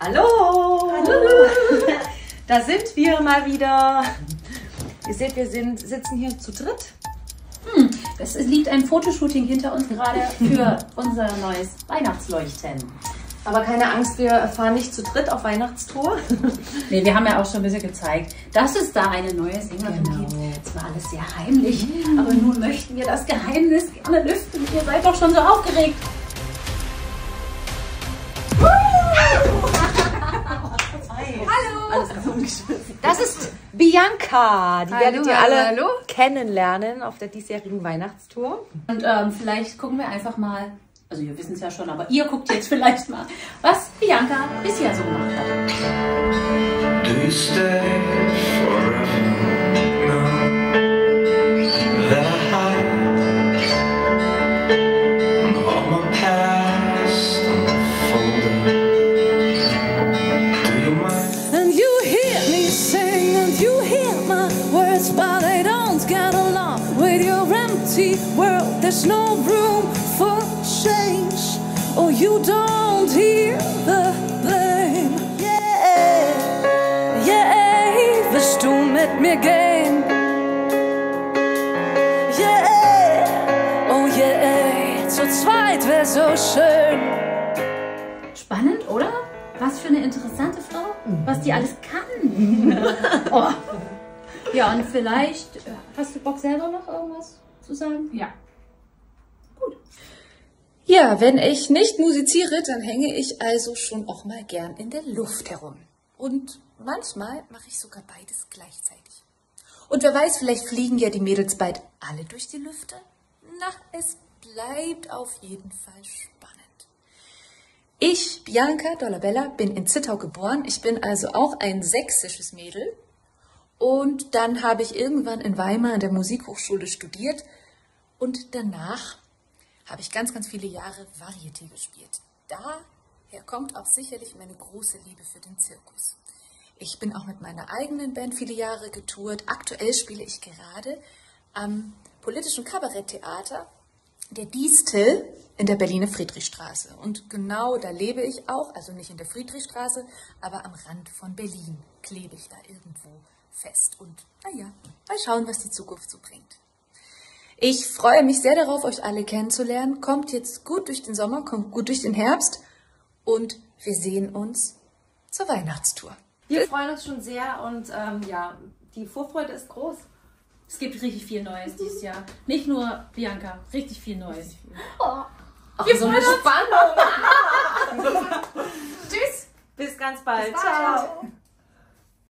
Hallo! Hallo! Da sind wir mal wieder. Ihr seht, wir sind, sitzen hier zu dritt. Hm, es liegt ein Fotoshooting hinter uns gerade für unser neues Weihnachtsleuchten. Aber keine Angst, wir fahren nicht zu dritt auf Weihnachtstour. Nee, wir haben ja auch schon ein bisschen gezeigt, dass es da eine neue Sängerin Genau. gibt. Es war alles sehr heimlich, aber nun möchten wir das Geheimnis gerne lüften. Ihr seid doch schon so aufgeregt. Das ist Bianca. Die Hallo, werdet ihr alle hallo. kennenlernen auf der diesjährigen Weihnachtstour. Und ähm, vielleicht gucken wir einfach mal, also wir wissen es ja schon, aber ihr guckt jetzt vielleicht mal, was Bianca bisher so gemacht hat. Do you stay words, but they don't get along with your empty world. There's no room for change, or you don't hear the blame. Yeah, yeah, willst du mit mir gehen? Yeah, oh yeah, zu zweit wär so schön. Spannend, oder? Was für eine interessante Frau, was die alles kann. oh. Ja, und vielleicht, äh, hast du Bock selber noch irgendwas zu sagen? Ja. Ja, wenn ich nicht musiziere, dann hänge ich also schon auch mal gern in der Luft herum. Und manchmal mache ich sogar beides gleichzeitig. Und wer weiß, vielleicht fliegen ja die Mädels bald alle durch die Lüfte. Na, es bleibt auf jeden Fall spannend. Ich, Bianca Dolabella, bin in Zittau geboren. Ich bin also auch ein sächsisches Mädel. Und dann habe ich irgendwann in Weimar an der Musikhochschule studiert. Und danach habe ich ganz, ganz viele Jahre Varieté gespielt. Daher kommt auch sicherlich meine große Liebe für den Zirkus. Ich bin auch mit meiner eigenen Band viele Jahre getourt. Aktuell spiele ich gerade am politischen Kabaretttheater der Distel in der Berliner Friedrichstraße. Und genau da lebe ich auch, also nicht in der Friedrichstraße, aber am Rand von Berlin klebe ich da irgendwo fest. Und naja, mal schauen, was die Zukunft so bringt. Ich freue mich sehr darauf, euch alle kennenzulernen. Kommt jetzt gut durch den Sommer, kommt gut durch den Herbst und wir sehen uns zur Weihnachtstour. Wir freuen uns schon sehr und ähm, ja, die Vorfreude ist groß. Es gibt richtig viel Neues dieses Jahr. Nicht nur Bianca, richtig viel Neues. Ach, so eine Spannung. Tschüss. Bis ganz bald. Ciao.